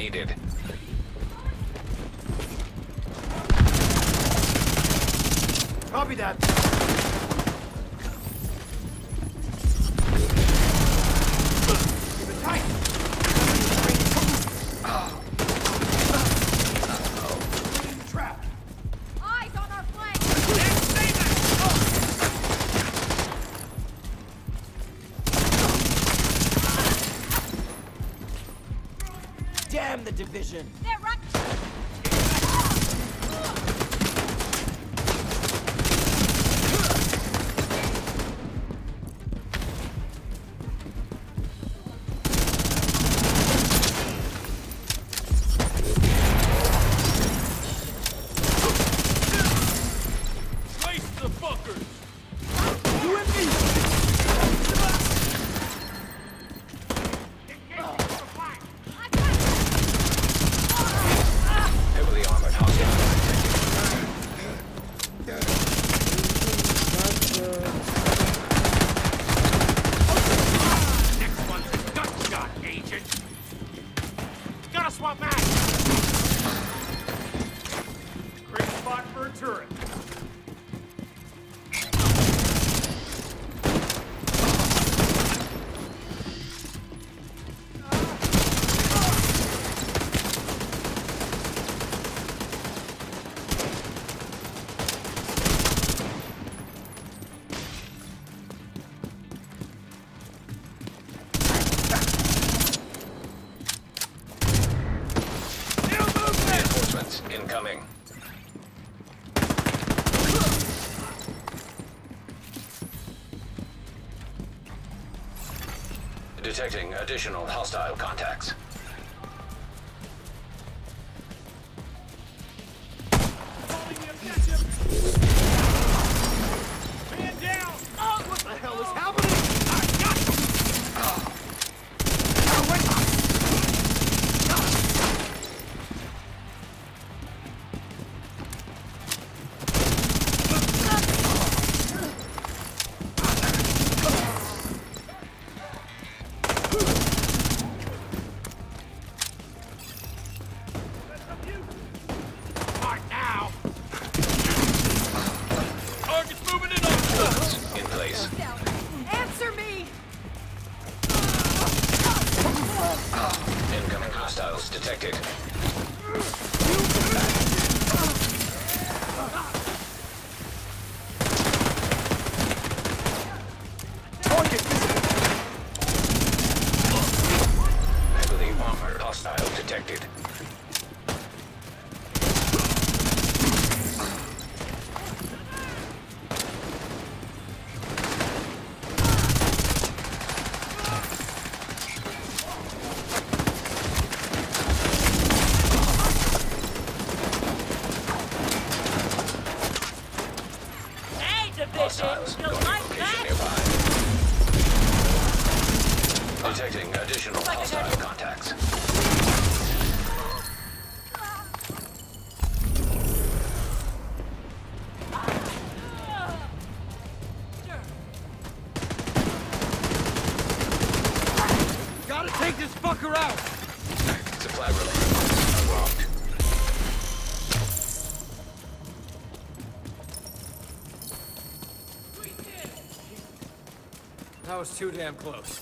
needed. Copy that. Damn the division! They're right. Swap mag! Incoming. Detecting additional hostile contacts. Detected. Heavily armored hostile detected. Hostiles You going to like location that? nearby. Detecting additional hostile contacts. Gotta take this fucker out! Supply room unlocked. That was too damn close.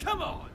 Come on!